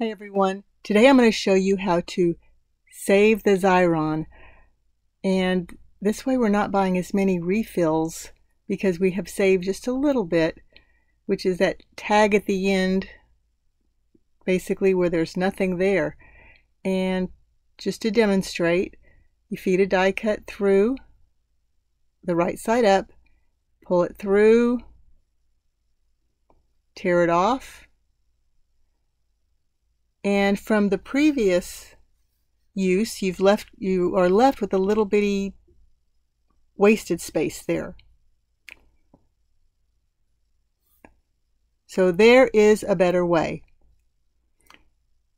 Hi everyone. Today I'm going to show you how to save the Xyron and this way we're not buying as many refills because we have saved just a little bit which is that tag at the end basically where there's nothing there and just to demonstrate you feed a die cut through the right side up pull it through tear it off and from the previous use, you've left you are left with a little bitty wasted space there. So there is a better way.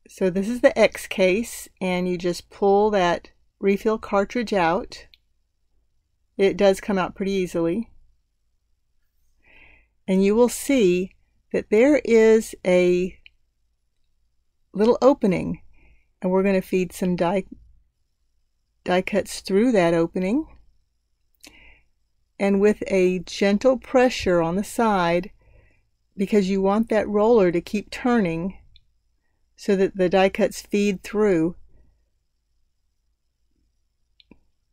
So this is the X case and you just pull that refill cartridge out. It does come out pretty easily. And you will see that there is a little opening and we're going to feed some die, die cuts through that opening. And with a gentle pressure on the side because you want that roller to keep turning so that the die cuts feed through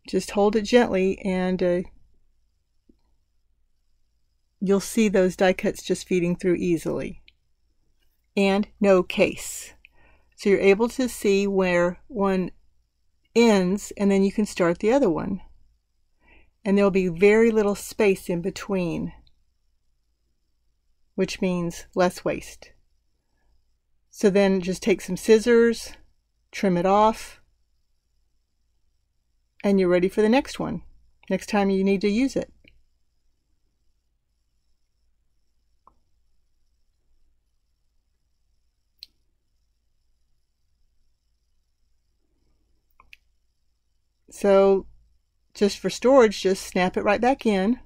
just hold it gently and uh, you'll see those die cuts just feeding through easily. And no case so you're able to see where one ends and then you can start the other one. And there'll be very little space in between, which means less waste. So then just take some scissors, trim it off, and you're ready for the next one, next time you need to use it. So just for storage, just snap it right back in.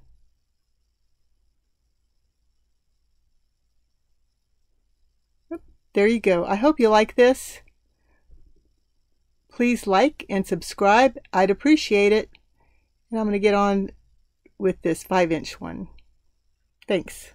There you go. I hope you like this. Please like and subscribe. I'd appreciate it. And I'm going to get on with this 5 inch one. Thanks.